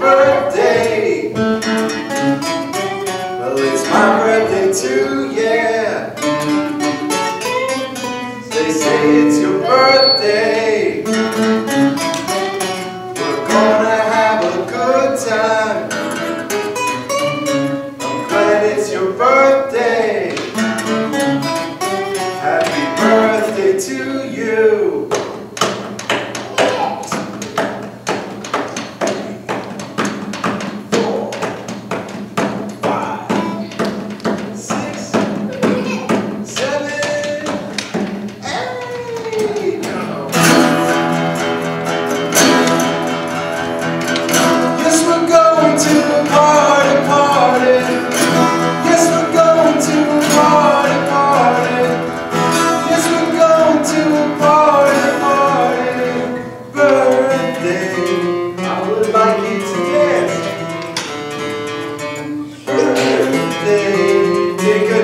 birthday. Well, it's my birthday too, yeah. They say it's your birthday. We're gonna have a good time.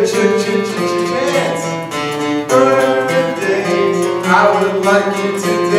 chance. Birthday, I would like you to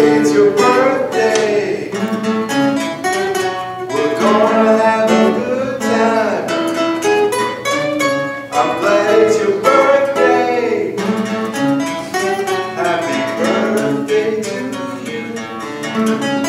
it's your birthday. We're gonna have a good time. I'm glad it's your birthday. Happy birthday to you.